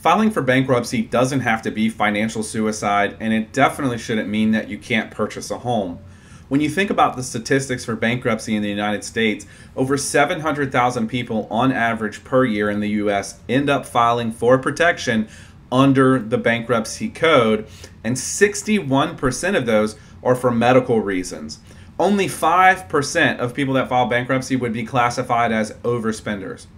Filing for bankruptcy doesn't have to be financial suicide, and it definitely shouldn't mean that you can't purchase a home. When you think about the statistics for bankruptcy in the United States, over 700,000 people on average per year in the US end up filing for protection under the bankruptcy code, and 61% of those are for medical reasons. Only 5% of people that file bankruptcy would be classified as overspenders.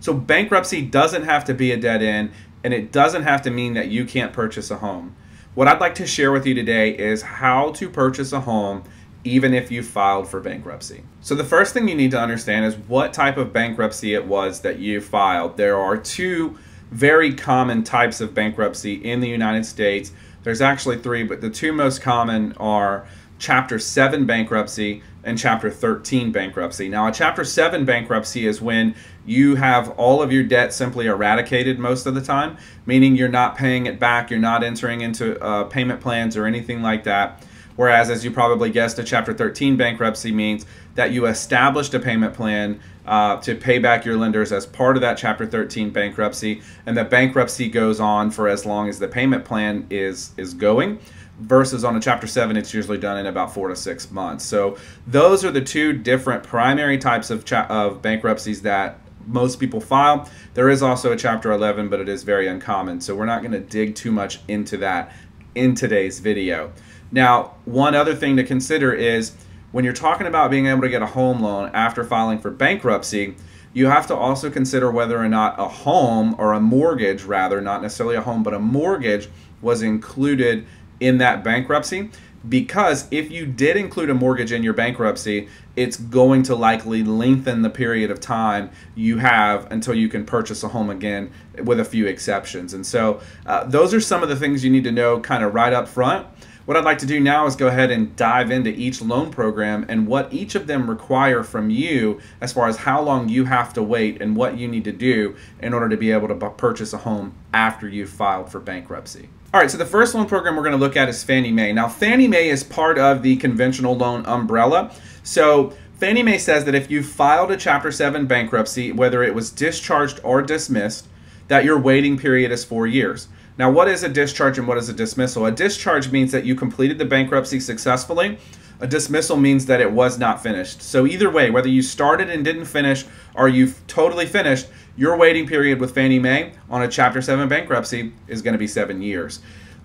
So bankruptcy doesn't have to be a dead end, and it doesn't have to mean that you can't purchase a home. What I'd like to share with you today is how to purchase a home even if you filed for bankruptcy. So the first thing you need to understand is what type of bankruptcy it was that you filed. There are two very common types of bankruptcy in the United States. There's actually three, but the two most common are Chapter 7 bankruptcy and Chapter 13 bankruptcy. Now, a Chapter 7 bankruptcy is when you have all of your debt simply eradicated most of the time, meaning you're not paying it back, you're not entering into uh, payment plans or anything like that. Whereas, as you probably guessed, a Chapter 13 bankruptcy means that you established a payment plan uh, to pay back your lenders as part of that Chapter 13 bankruptcy, and the bankruptcy goes on for as long as the payment plan is is going. Versus on a Chapter 7, it's usually done in about four to six months. So those are the two different primary types of, of bankruptcies that most people file. There is also a Chapter 11, but it is very uncommon. So we're not going to dig too much into that in today's video. Now, one other thing to consider is when you're talking about being able to get a home loan after filing for bankruptcy, you have to also consider whether or not a home or a mortgage, rather, not necessarily a home, but a mortgage was included in that bankruptcy. Because if you did include a mortgage in your bankruptcy, it's going to likely lengthen the period of time you have until you can purchase a home again, with a few exceptions. And so, uh, those are some of the things you need to know kind of right up front. What I'd like to do now is go ahead and dive into each loan program and what each of them require from you as far as how long you have to wait and what you need to do in order to be able to purchase a home after you've filed for bankruptcy. All right, so the first loan program we're going to look at is Fannie Mae. Now, Fannie Mae is part of the conventional loan umbrella. So, Fannie Mae says that if you filed a Chapter 7 bankruptcy, whether it was discharged or dismissed, that your waiting period is four years. Now, what is a discharge and what is a dismissal? A discharge means that you completed the bankruptcy successfully. A dismissal means that it was not finished. So, either way, whether you started and didn't finish or you've totally finished, your waiting period with Fannie Mae on a Chapter 7 bankruptcy is going to be seven years.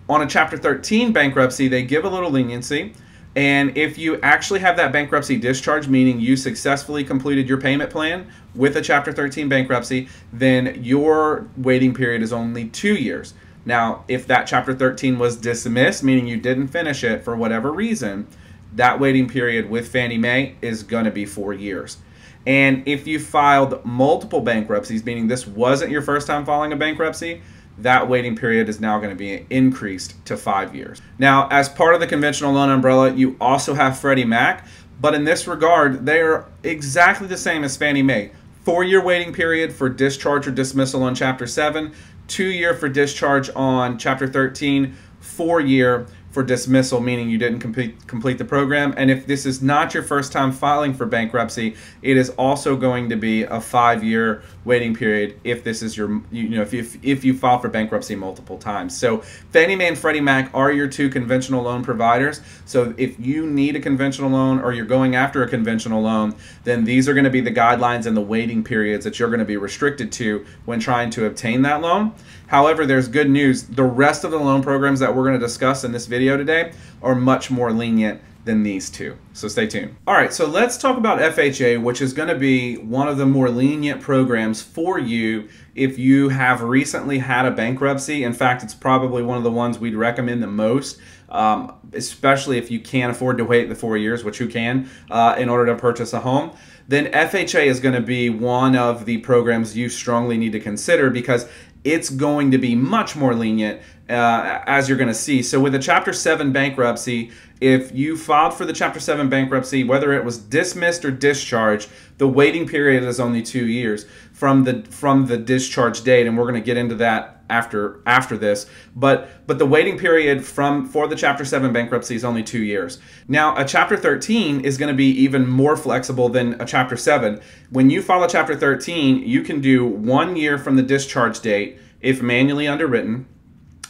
On a Chapter 13 bankruptcy, they give a little leniency. And if you actually have that bankruptcy discharge, meaning you successfully completed your payment plan with a Chapter 13 bankruptcy, then your waiting period is only two years. Now, if that Chapter 13 was dismissed, meaning you didn't finish it for whatever reason, that waiting period with Fannie Mae is going to be four years. And if you filed multiple bankruptcies, meaning this wasn't your first time filing a bankruptcy, that waiting period is now going to be increased to five years. Now, as part of the conventional loan umbrella, you also have Freddie Mac, but in this regard, they are exactly the same as Fannie Mae. Four year waiting period for discharge or dismissal on Chapter 7, two year for discharge on chapter 13, four year for dismissal, meaning you didn't complete, complete the program. And if this is not your first time filing for bankruptcy, it is also going to be a five year waiting period if this is your, you know, if, if, if you file for bankruptcy multiple times. So Fannie Mae and Freddie Mac are your two conventional loan providers. So if you need a conventional loan or you're going after a conventional loan, then these are going to be the guidelines and the waiting periods that you're going to be restricted to when trying to obtain that loan. However, there's good news. The rest of the loan programs that we're going to discuss in this video today are much more lenient than these two. So stay tuned. All right, so let's talk about FHA, which is going to be one of the more lenient programs for you if you have recently had a bankruptcy. In fact, it's probably one of the ones we'd recommend the most, um, especially if you can't afford to wait the four years, which you can, uh, in order to purchase a home then FHA is going to be one of the programs you strongly need to consider because it's going to be much more lenient uh, as you're going to see. So with a Chapter 7 bankruptcy, if you filed for the Chapter 7 bankruptcy, whether it was dismissed or discharged, the waiting period is only two years from the from the discharge date, and we're going to get into that after after this. But but the waiting period from for the chapter 7 bankruptcy is only 2 years. Now a chapter 13 is going to be even more flexible than a chapter 7 when you file a chapter 13 you can do 1 year from the discharge date if manually underwritten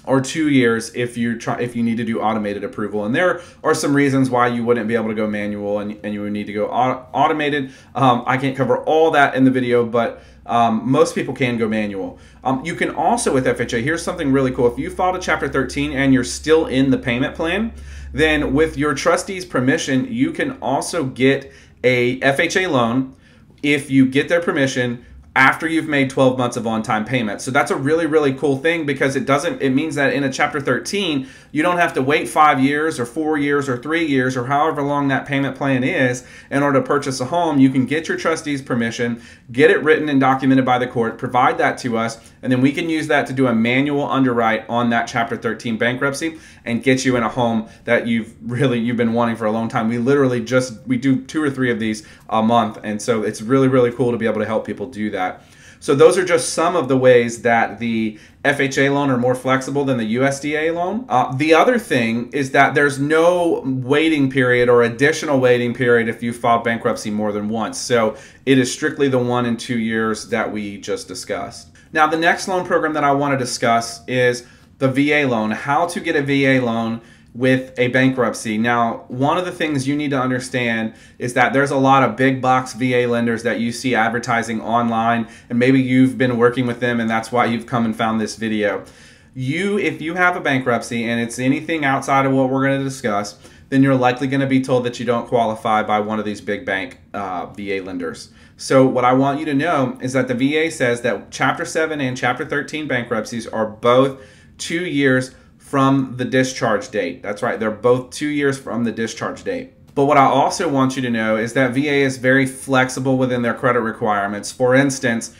or two years if you try if you need to do automated approval. And there are some reasons why you wouldn't be able to go manual and, and you would need to go auto- automated. Um, i can't cover all that in the video but um, most people can go manual. Um, you can also with fha here's something really cool. If you filed a chapter 13 and you're still in the payment plan then with your trustee's permission you can also get a fha loan if you get their permission after you've made 12 months of on-time payment. So that's a really really cool thing because it doesn't it means that in a chapter 13 you don't have to wait 5 years or 4 years or 3 years or however long that payment plan is in order to purchase a home. You can get your trustee's permission, get it written and documented by the court, provide that to us, and then we can use that to do a manual underwrite on that chapter 13 bankruptcy and get you in a home that you've really you've been wanting for a long time. We literally just we do two or three of these a month and so it's really really cool to be able to help people do that. So those are just some of the ways that the FHA loan are more flexible than the USDA loan. Uh, the other thing is that there's no waiting period or additional waiting period if you file bankruptcy more than once. So it is strictly the one and two years that we just discussed. Now the next loan program that I want to discuss is the VA loan, how to get a VA loan with a bankruptcy. Now, one of the things you need to understand is that there's a lot of big box VA lenders that you see advertising online, and maybe you've been working with them and that's why you've come and found this video. You, if you have a bankruptcy and it's anything outside of what we're going to discuss, then you're likely going to be told that you don't qualify by one of these big bank uh, VA lenders. So, what I want you to know is that the VA says that Chapter 7 and Chapter 13 bankruptcies are both two years from the discharge date. That's right, they're both two years from the discharge date. But what I also want you to know is that VA is very flexible within their credit requirements. For instance,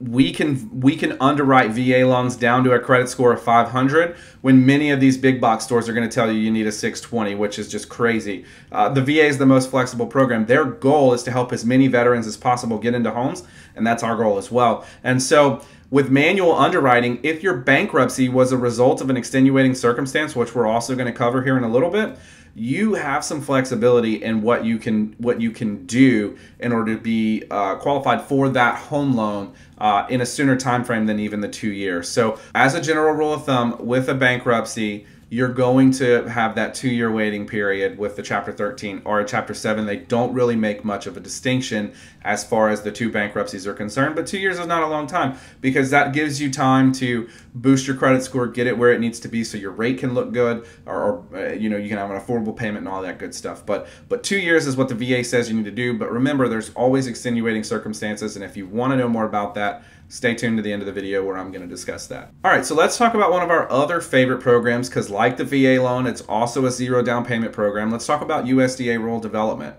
we can we can underwrite VA loans down to a credit score of 500 when many of these big box stores are going to tell you you need a 620 which is just crazy uh, the VA is the most flexible program their goal is to help as many veterans as possible get into homes and that's our goal as well and so with manual underwriting, if your bankruptcy was a result of an extenuating circumstance, which we're also going to cover here in a little bit, you have some flexibility in what you can what you can do in order to be uh, qualified for that home loan uh, in a sooner time frame than even the two years. So, as a general rule of thumb, with a bankruptcy, you're going to have that two year waiting period with the chapter 13 or chapter 7 they don't really make much of a distinction as far as the two bankruptcies are concerned but two years is not a long time because that gives you time to boost your credit score get it where it needs to be so your rate can look good or, or uh, you know you can have an affordable payment and all that good stuff. But but two years is what the va says you need to do. But remember there's always extenuating circumstances. And if you want to know more about that Stay tuned to the end of the video where I'm going to discuss that. All right, so let's talk about one of our other favorite programs because like the VA loan, it's also a zero down payment program. Let's talk about USDA Rural Development.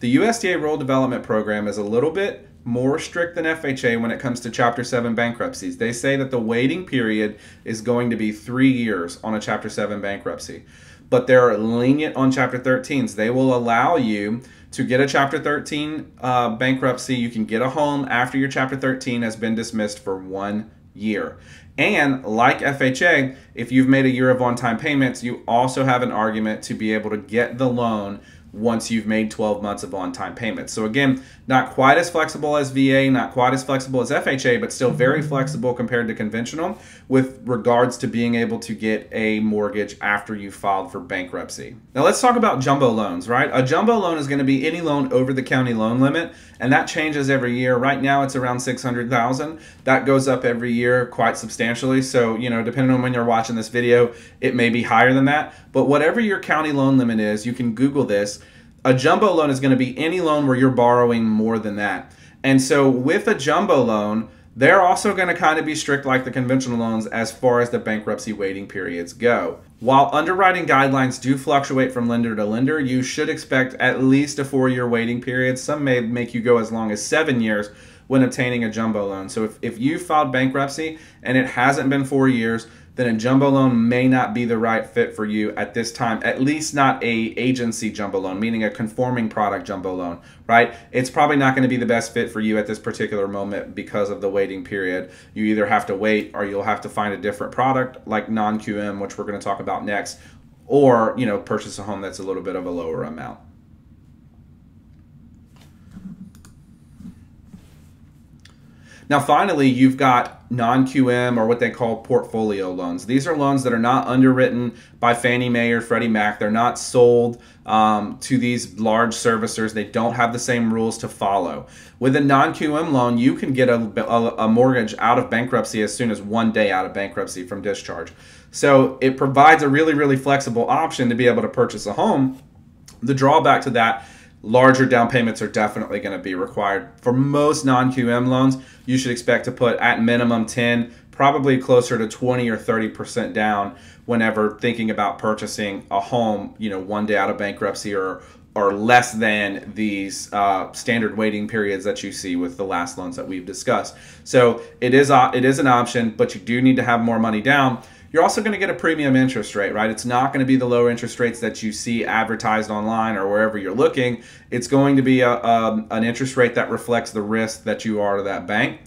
The USDA Rural Development Program is a little bit more strict than FHA when it comes to Chapter 7 bankruptcies. They say that the waiting period is going to be three years on a Chapter 7 bankruptcy. But they're lenient on Chapter 13s. They will allow you to get a Chapter 13 uh, bankruptcy, you can get a home after your Chapter 13 has been dismissed for one year. And like FHA, if you've made a year of on time payments, you also have an argument to be able to get the loan once you've made 12 months of on-time payments. So again, not quite as flexible as VA, not quite as flexible as FHA, but still very mm-hmm. flexible compared to conventional with regards to being able to get a mortgage after you filed for bankruptcy. Now let's talk about jumbo loans, right? A jumbo loan is going to be any loan over the county loan limit, and that changes every year. Right now it's around 600,000. That goes up every year quite substantially. So, you know, depending on when you're watching this video, it may be higher than that. But whatever your county loan limit is, you can Google this. A jumbo loan is going to be any loan where you're borrowing more than that. And so with a jumbo loan, they're also going to kind of be strict like the conventional loans as far as the bankruptcy waiting periods go. While underwriting guidelines do fluctuate from lender to lender, you should expect at least a four year waiting period. Some may make you go as long as seven years when obtaining a jumbo loan. So if, if you filed bankruptcy and it hasn't been four years, then a jumbo loan may not be the right fit for you at this time. At least not a agency jumbo loan, meaning a conforming product jumbo loan, right? It's probably not going to be the best fit for you at this particular moment because of the waiting period. You either have to wait or you'll have to find a different product like non-QM, which we're going to talk about next, or, you know, purchase a home that's a little bit of a lower amount. Now, finally, you've got non QM or what they call portfolio loans. These are loans that are not underwritten by Fannie Mae or Freddie Mac. They're not sold um, to these large servicers. They don't have the same rules to follow. With a non QM loan, you can get a, a, a mortgage out of bankruptcy as soon as one day out of bankruptcy from discharge. So it provides a really, really flexible option to be able to purchase a home. The drawback to that larger down payments are definitely going to be required. For most non-QM loans, you should expect to put at minimum 10, probably closer to 20 or 30% down whenever thinking about purchasing a home, you know, one day out of bankruptcy or or less than these uh, standard waiting periods that you see with the last loans that we've discussed. So it is uh, it is an option, but you do need to have more money down. You're also going to get a premium interest rate, right? It's not going to be the low interest rates that you see advertised online or wherever you're looking. It's going to be a, um, an interest rate that reflects the risk that you are to that bank.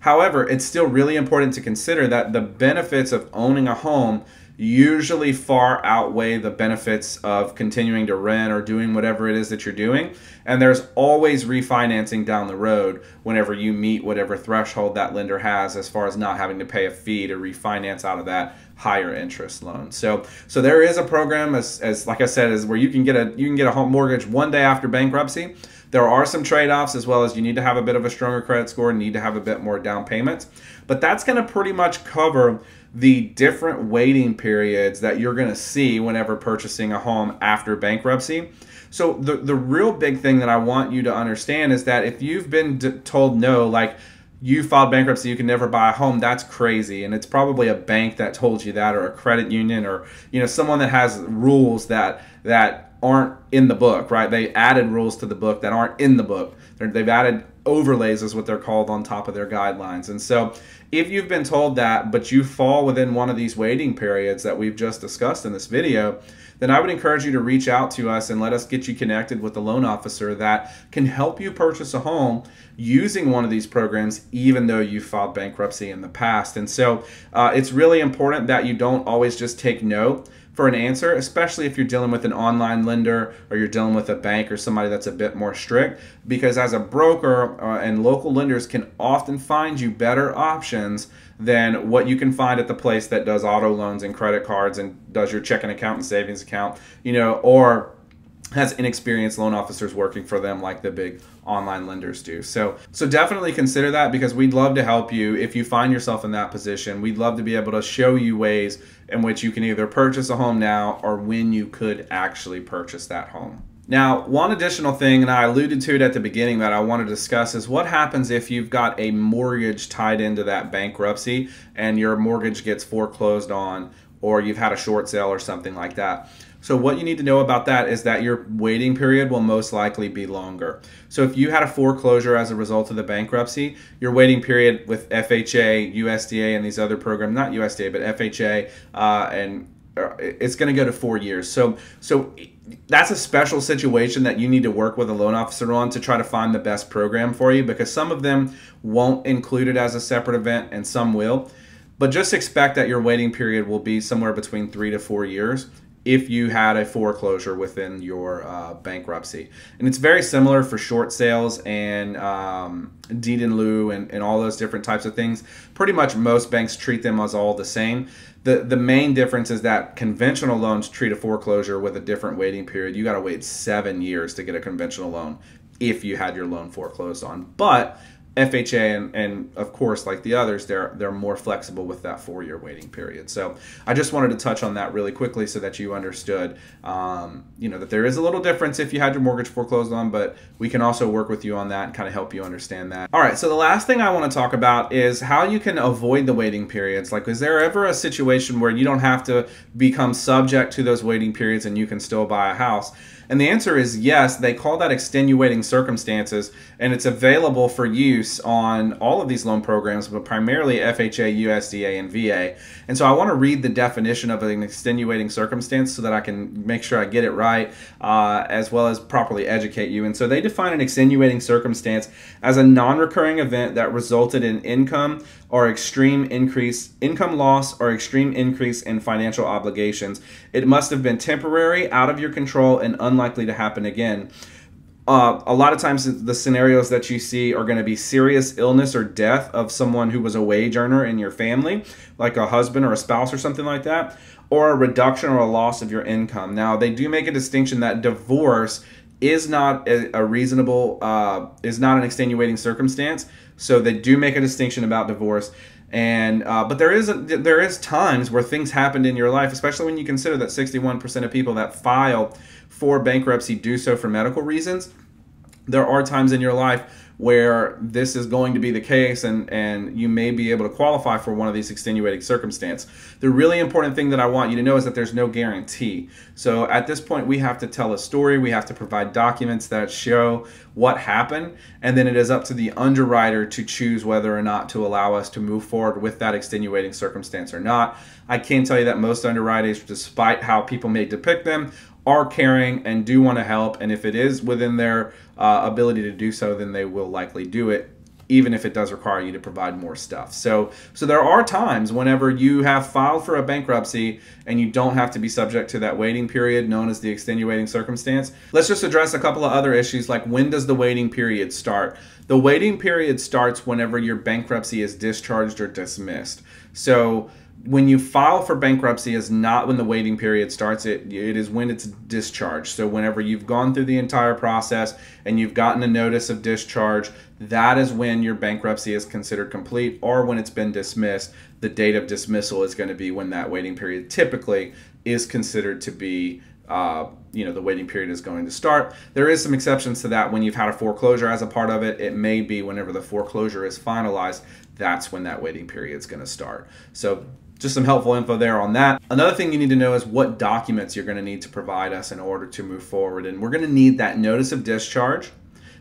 However, it's still really important to consider that the benefits of owning a home usually far outweigh the benefits of continuing to rent or doing whatever it is that you're doing. And there's always refinancing down the road whenever you meet whatever threshold that lender has as far as not having to pay a fee to refinance out of that higher interest loan. So so there is a program as, as like I said is where you can get a you can get a home mortgage one day after bankruptcy. There are some trade-offs as well as you need to have a bit of a stronger credit score, need to have a bit more down payments. But that's going to pretty much cover the different waiting periods that you're going to see whenever purchasing a home after bankruptcy. So the the real big thing that I want you to understand is that if you've been told no, like you filed bankruptcy, you can never buy a home. That's crazy, and it's probably a bank that told you that, or a credit union, or you know someone that has rules that that aren't in the book, right? They added rules to the book that aren't in the book. they they've added overlays, is what they're called, on top of their guidelines, and so if you've been told that, but you fall within one of these waiting periods that we've just discussed in this video, then I would encourage you to reach out to us and let us get you connected with the loan officer that can help you purchase a home using one of these programs, even though you filed bankruptcy in the past. And so uh, it's really important that you don't always just take no for an answer, especially if you're dealing with an online lender or you're dealing with a bank or somebody that's a bit more strict. Because as a broker uh, and local lenders can often find you better options than what you can find at the place that does auto loans and credit cards and does your checking account and savings account, you know, or has inexperienced loan officers working for them like the big online lenders do. So so definitely consider that because we'd love to help you if you find yourself in that position. We'd love to be able to show you ways in which you can either purchase a home now or when you could actually purchase that home. Now, one additional thing, and I alluded to it at the beginning that I want to discuss, is what happens if you've got a mortgage tied into that bankruptcy and your mortgage gets foreclosed on or you've had a short sale or something like that. So what you need to know about that is that your waiting period will most likely be longer. So if you had a foreclosure as a result of the bankruptcy, your waiting period with FHA, USDA, and these other programs, not USDA, but FHA uh, and Uh, it's going to go to four years. So, so that's a special situation that you need to work with a loan officer on to try to find the best program for you because some of them won't include it as a separate event and some will. But just expect that your waiting period will be somewhere between three to four years if you had a foreclosure within your uh, bankruptcy. And it's very similar for short sales and um, deed in lieu and, and all those different types of things. Pretty much most banks treat them as all the same. The, the main difference is that conventional loans treat a foreclosure with a different waiting period. You got to wait seven years to get a conventional loan if you had your loan foreclosed on. But FHA and, and of course like the others they're they're more flexible with that four year waiting period. So I just wanted to touch on that really quickly so that you understood um, you know that there is a little difference if you had your mortgage foreclosed on but we can also work with you on that and kind of help you understand that. All right so the last thing I want to talk about is how you can avoid the waiting periods. Like is there ever a situation where you don't have to become subject to those waiting periods and you can still buy a house and the answer is yes, they call that extenuating circumstances, and it's available for use on all of these loan programs, but primarily FHA, USDA, and VA. And so I want to read the definition of an extenuating circumstance so that I can make sure I get it right, uh, as well as properly educate you. And so they define an extenuating circumstance as a non recurring event that resulted in income or extreme increase, income loss or extreme increase in financial obligations. It must have been temporary, out of your control, and unlikely to happen again. Uh, a lot of times, the scenarios that you see are going to be serious illness or death of someone who was a wage earner in your family, like a husband or a spouse or something like that, or a reduction or a loss of your income. Now, they do make a distinction that divorce is not a, a reasonable, uh, is not an extenuating circumstance. So they do make a distinction about divorce and uh, but there is a, there is times where things happened in your life especially when you consider that 61% of people that file for bankruptcy do so for medical reasons there are times in your life where this is going to be the case and, and you may be able to qualify for one of these extenuating circumstances. The really important thing that I want you to know is that there's no guarantee. So at this point, we have to tell a story, we have to provide documents that show what happened, and then it is up to the underwriter to choose whether or not to allow us to move forward with that extenuating circumstance or not. I can tell you that most underwriters, despite how people may depict them, are caring and do want to help. And if it is within their uh, ability to do so, then they will likely do it even if it does require you to provide more stuff. So so there are times whenever you have filed for a bankruptcy and you don't have to be subject to that waiting period known as the extenuating circumstance. Let's just address a couple of other issues like when does the waiting period start? The waiting period starts whenever your bankruptcy is discharged or dismissed. So when you file for bankruptcy is not when the waiting period starts. It it is when it's discharged. So whenever you've gone through the entire process and you've gotten a notice of discharge that is when your bankruptcy is considered complete or when it's been dismissed. The date of dismissal is going to be when that waiting period typically is considered to be uh, you know the waiting period is going to start. There is some exceptions to that when you've had a foreclosure as a part of it. It may be whenever the foreclosure is finalized that's when that waiting period is going to start so just some helpful info there on that. Another thing you need to know is what documents you're going to need to provide us in order to move forward. And we're going to need that notice of discharge,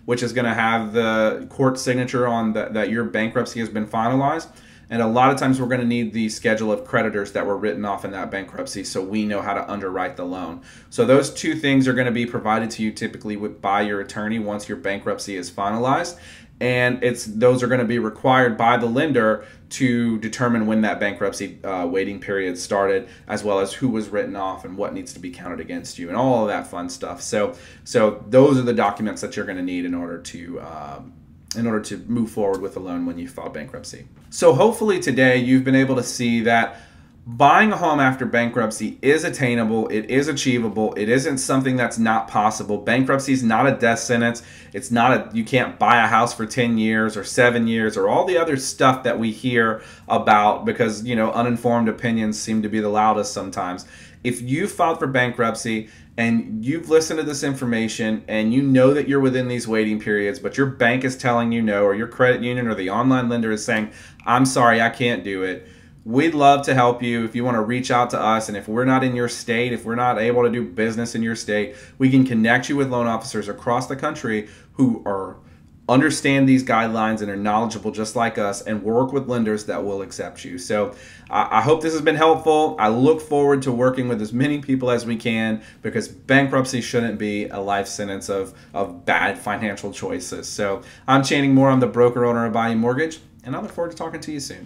which is going to have the court signature on the, that your bankruptcy has been finalized. And a lot of times we're going to need the schedule of creditors that were written off in that bankruptcy so we know how to underwrite the loan. So those two things are going to be provided to you typically by your attorney once your bankruptcy is finalized and it's those are going to be required by the lender to determine when that bankruptcy uh, waiting period started, as well as who was written off and what needs to be counted against you, and all of that fun stuff. So, so those are the documents that you're going to need in order to. Um, in order to move forward with a loan when you file bankruptcy. So hopefully today you've been able to see that buying a home after bankruptcy is attainable, it is achievable, it isn't something that's not possible. Bankruptcy is not a death sentence. It's not a you can't buy a house for 10 years or 7 years or all the other stuff that we hear about because, you know, uninformed opinions seem to be the loudest sometimes. If you filed for bankruptcy and you've listened to this information and you know that you're within these waiting periods, but your bank is telling you no, or your credit union or the online lender is saying, I'm sorry, I can't do it We'd love to help you if you want to reach out to us. And if we're not in your state, if we're not able to do business in your state, we can connect you with loan officers across the country who are understand these guidelines and are knowledgeable just like us and work with lenders that will accept you. So I hope this has been helpful. I look forward to working with as many people as we can because bankruptcy shouldn't be a life sentence of, of bad financial choices. So I'm Channing Moore. I'm the broker owner of Bayou Mortgage, and I look forward to talking to you soon.